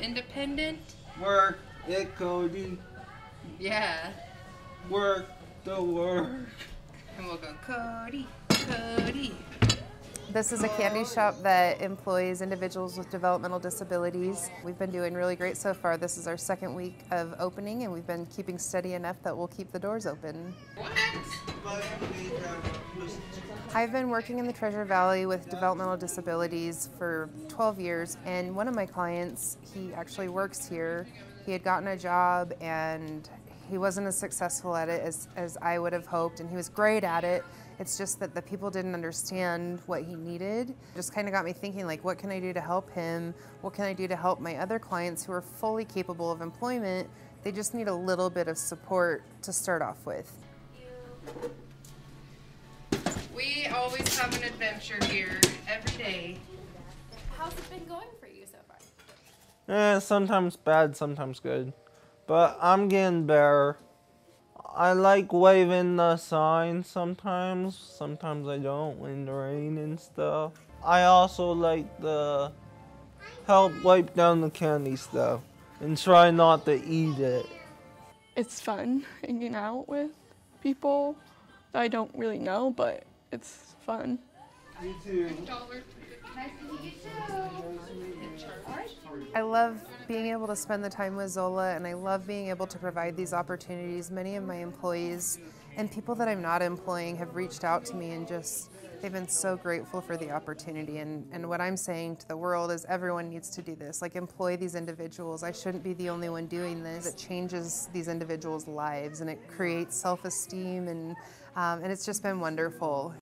independent. Work it, Cody. Yeah. Work the work. And we'll go Cody, Cody. This is a candy shop that employs individuals with developmental disabilities. We've been doing really great so far. This is our second week of opening, and we've been keeping steady enough that we'll keep the doors open. I've been working in the Treasure Valley with developmental disabilities for 12 years, and one of my clients, he actually works here. He had gotten a job and he wasn't as successful at it as, as I would have hoped, and he was great at it. It's just that the people didn't understand what he needed. Just kind of got me thinking, like, what can I do to help him? What can I do to help my other clients who are fully capable of employment? They just need a little bit of support to start off with. We always have an adventure here every day. How's it been going for you so far? Eh, sometimes bad, sometimes good. But I'm getting better. I like waving the sign sometimes. Sometimes I don't when the rain and stuff. I also like the help wipe down the candy stuff and try not to eat it. It's fun hanging out with people that I don't really know, but it's fun. You too. I love being able to spend the time with Zola and I love being able to provide these opportunities. Many of my employees and people that I'm not employing have reached out to me and just they've been so grateful for the opportunity and, and what I'm saying to the world is everyone needs to do this. Like employ these individuals. I shouldn't be the only one doing this. It changes these individuals' lives and it creates self-esteem and um, and it's just been wonderful.